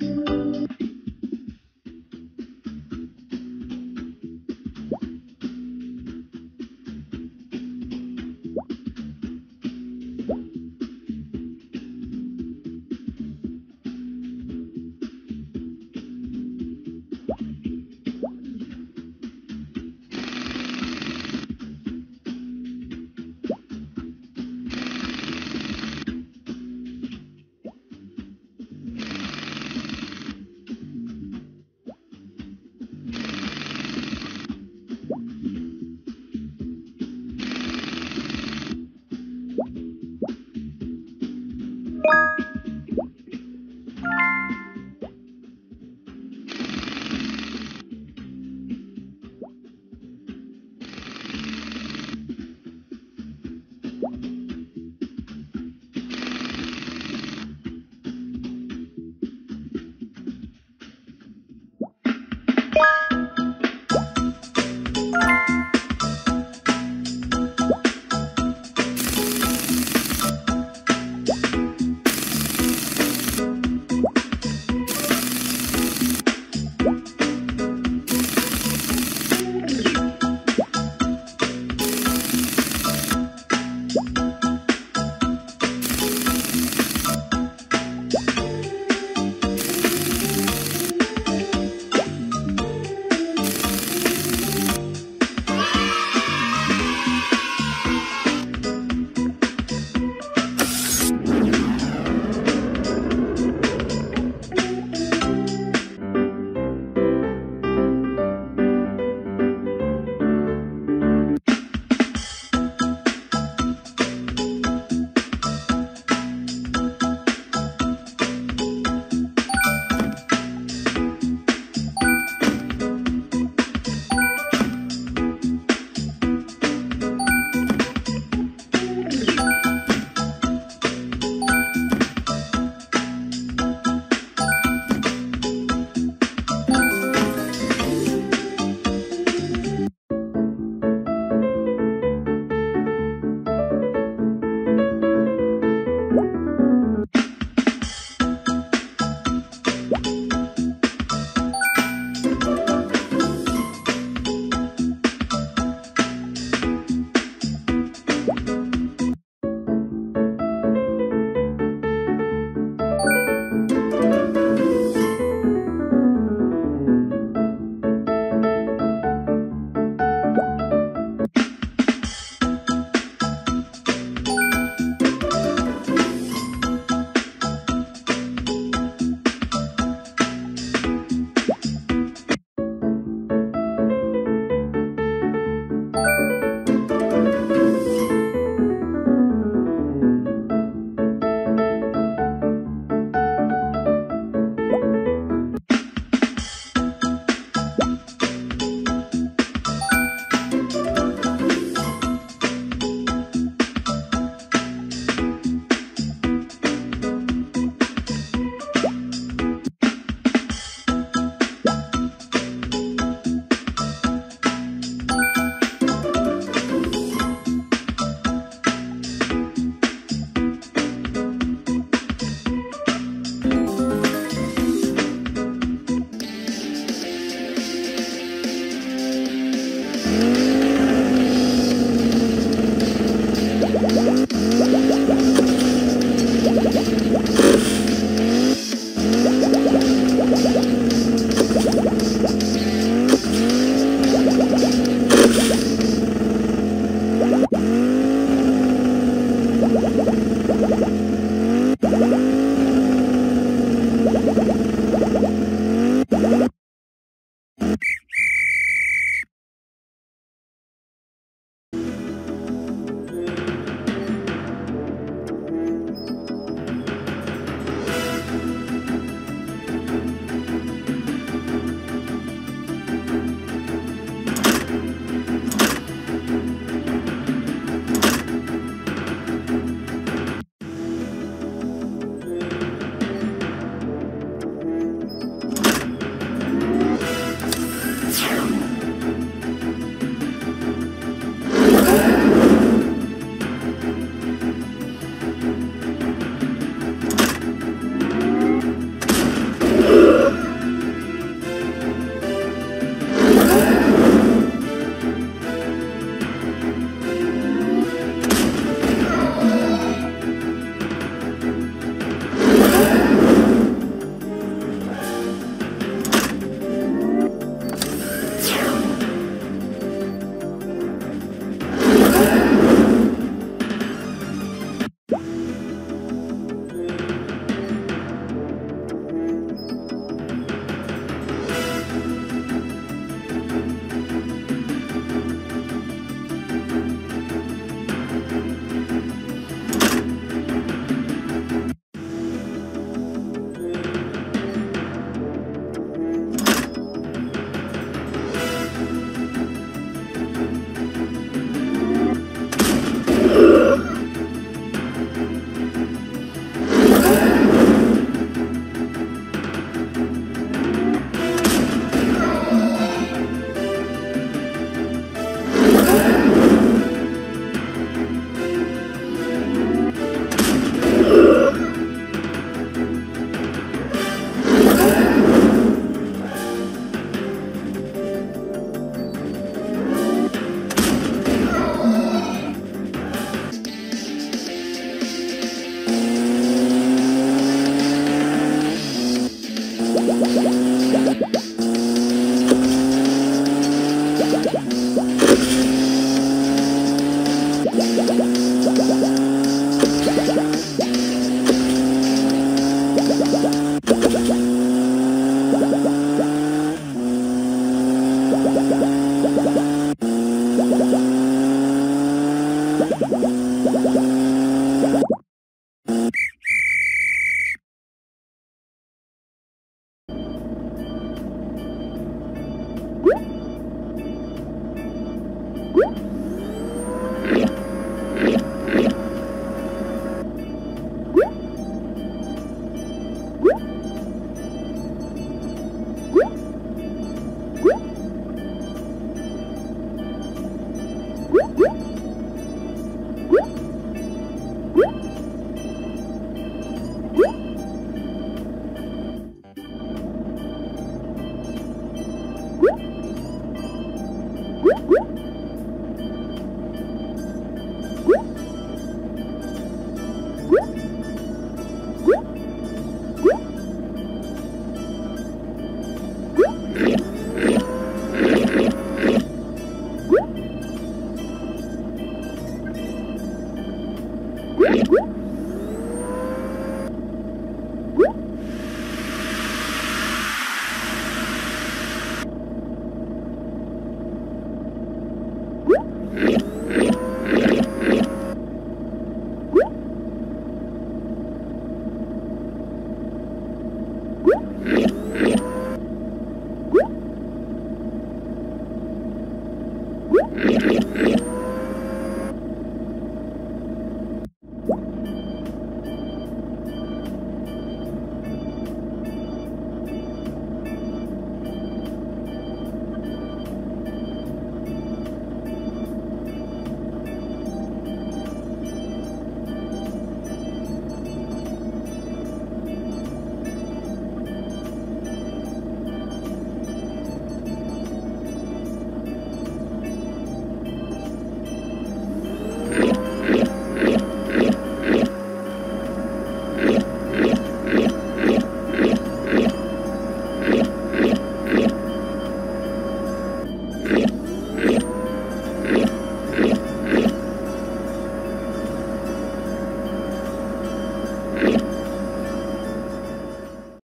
Música Thank you.